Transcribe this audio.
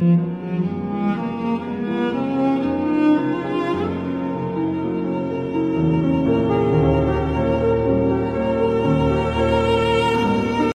you